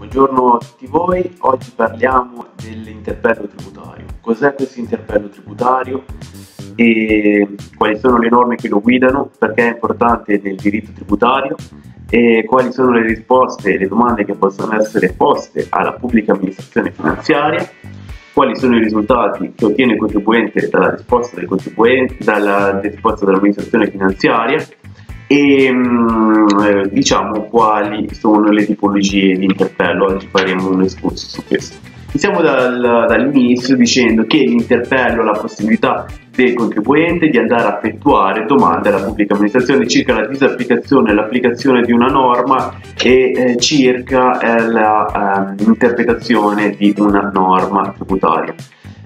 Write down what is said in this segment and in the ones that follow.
Buongiorno a tutti voi, oggi parliamo dell'interpello tributario. Cos'è questo interpello tributario e quali sono le norme che lo guidano, perché è importante nel diritto tributario e quali sono le risposte e le domande che possono essere poste alla pubblica amministrazione finanziaria, quali sono i risultati che ottiene il contribuente dalla risposta, del contribuente, dalla risposta dell'amministrazione finanziaria e mm, eh, diciamo quali sono le tipologie di interpello. Oggi faremo un escurso su questo. Iniziamo dal, dall'inizio dicendo che l'interpello ha la possibilità del contribuente di andare a effettuare domande alla pubblica amministrazione circa la disapplicazione e l'applicazione di una norma e eh, circa eh, l'interpretazione eh, di una norma tributaria.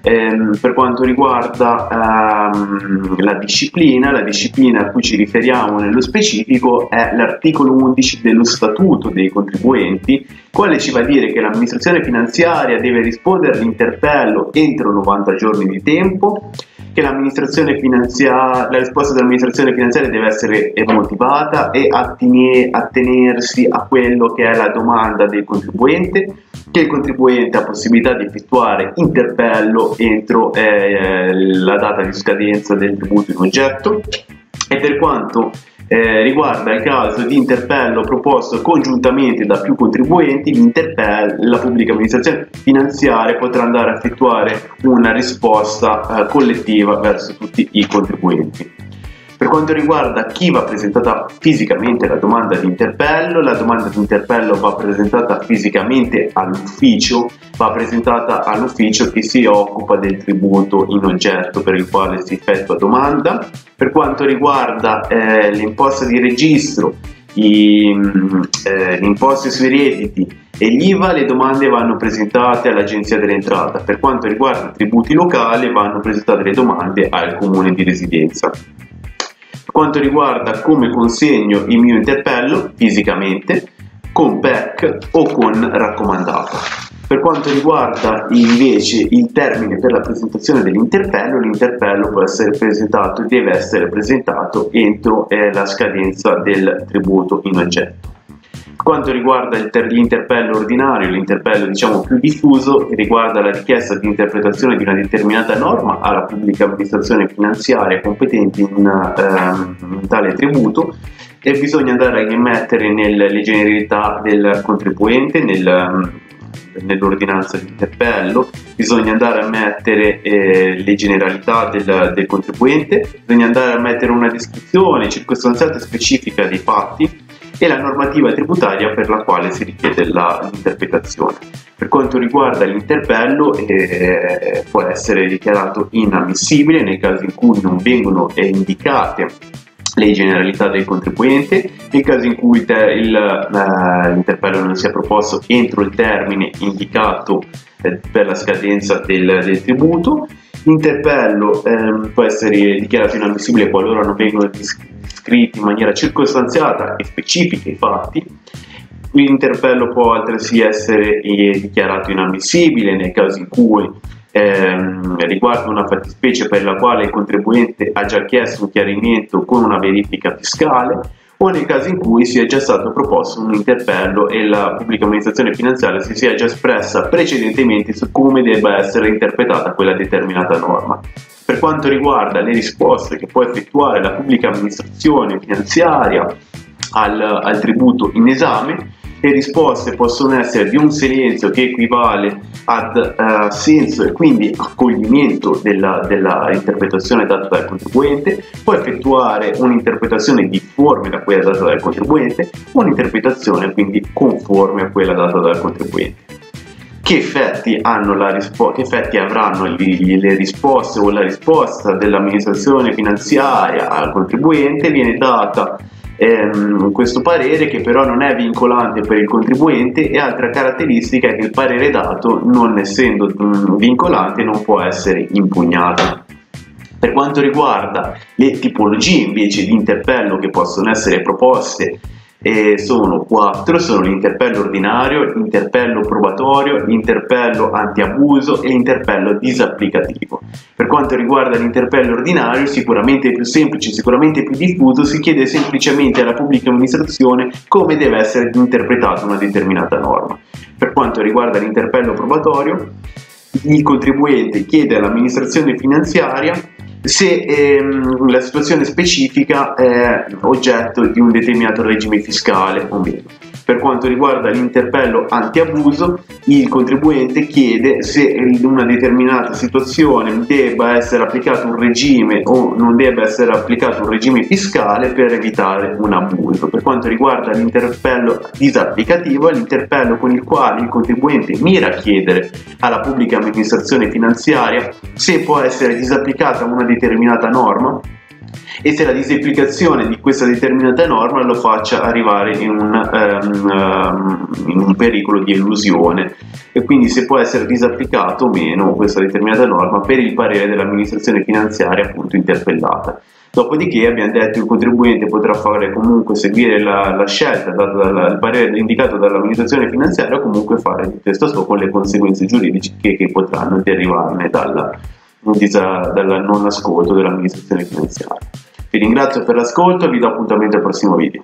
Ehm, per quanto riguarda ehm, la disciplina, la disciplina a cui ci riferiamo nello specifico è l'articolo 11 dello Statuto dei contribuenti, quale ci va a dire che l'amministrazione finanziaria deve rispondere all'interpello entro 90 giorni di tempo che finanziaria, la risposta dell'amministrazione finanziaria deve essere motivata e attenersi a quello che è la domanda del contribuente, che il contribuente ha possibilità di effettuare interpello entro eh, la data di scadenza del tributo in oggetto e per quanto eh, riguarda il caso di interpello proposto congiuntamente da più contribuenti, la pubblica amministrazione finanziaria potrà andare a effettuare una risposta eh, collettiva verso tutti i contribuenti. Per quanto riguarda chi va presentata fisicamente la domanda di interpello, la domanda di interpello va presentata fisicamente all'ufficio, va presentata all'ufficio che si occupa del tributo in oggetto per il quale si effettua domanda. Per quanto riguarda eh, l'imposta di registro, mm, eh, l'imposta sui redditi e l'IVA, le domande vanno presentate all'Agenzia dell'Entrata. Per quanto riguarda i tributi locali, vanno presentate le domande al comune di residenza quanto riguarda come consegno il mio interpello fisicamente, con PEC o con raccomandato. Per quanto riguarda invece il termine per la presentazione dell'interpello, l'interpello può essere presentato e deve essere presentato entro eh, la scadenza del tributo in oggetto quanto riguarda l'interpello ordinario, l'interpello diciamo più diffuso, riguarda la richiesta di interpretazione di una determinata norma alla pubblica amministrazione finanziaria competente in, ehm, in tale tributo e bisogna andare a immettere nelle generalità del contribuente, nel, nell'ordinanza di interpello, bisogna andare a mettere eh, le generalità del, del, contribuente, bisogna andare a mettere una descrizione circostanziata e specifica dei fatti e la normativa tributaria per la quale si richiede l'interpretazione. Per quanto riguarda l'interpello eh, può essere dichiarato inammissibile nel caso in cui non vengono eh, indicate le generalità del contribuente, nel caso in cui eh, l'interpello non sia proposto entro il termine indicato eh, per la scadenza del, del tributo, l'interpello ehm, può essere dichiarato inammissibile qualora non vengono descritti in maniera circostanziata e specifica i fatti, l'interpello può altresì essere eh, dichiarato inammissibile nel caso in cui ehm, riguarda una fattispecie per la quale il contribuente ha già chiesto un chiarimento con una verifica fiscale o nel caso in cui sia già stato proposto un interpello e la pubblica amministrazione finanziaria si sia già espressa precedentemente su come debba essere interpretata quella determinata norma. Per quanto riguarda le risposte che può effettuare la pubblica amministrazione finanziaria al, al tributo in esame, le risposte possono essere di un silenzio che equivale ad uh, e quindi accoglimento della, della, interpretazione data dal contribuente, può effettuare un'interpretazione difforme da quella data dal contribuente un'interpretazione quindi conforme a quella data dal contribuente che effetti, rispo- che effetti avranno le, le risposte o la risposta dell'amministrazione finanziaria al contribuente viene data ehm, questo parere che però non è vincolante per il contribuente e altra caratteristica è che il parere dato non essendo mm, vincolante non può essere impugnato. Per quanto riguarda le tipologie invece di interpello che possono essere proposte e sono quattro, sono l'interpello ordinario, l'interpello probatorio, l'interpello antiabuso e l'interpello disapplicativo. Per quanto riguarda l'interpello ordinario, sicuramente più semplice, sicuramente più diffuso, si chiede semplicemente alla pubblica amministrazione come deve essere interpretata una determinata norma. Per quanto riguarda l'interpello probatorio, il contribuente chiede all'amministrazione finanziaria se ehm, la situazione specifica è oggetto di un determinato regime fiscale o meno. Per quanto riguarda l'interpello antiabuso, il contribuente chiede se in una determinata situazione debba essere applicato un regime o non debba essere applicato un regime fiscale per evitare un abuso. Per quanto riguarda l'interpello disapplicativo, è l'interpello con il quale il contribuente mira a chiedere alla pubblica amministrazione finanziaria se può essere disapplicata una determinata norma e se la disapplicazione di questa determinata norma lo faccia arrivare in un, um, in un pericolo di illusione e quindi se può essere disapplicato o meno questa determinata norma per il parere dell'amministrazione finanziaria appunto interpellata. Dopodiché abbiamo detto che il contribuente potrà fare comunque seguire la, la scelta data dal parere indicato dall'amministrazione finanziaria o comunque fare di testa sua con le conseguenze giuridiche che, che potranno derivarne dalla, dal non ascolto dell'amministrazione finanziaria. Vi ringrazio per l'ascolto e vi do appuntamento al prossimo video.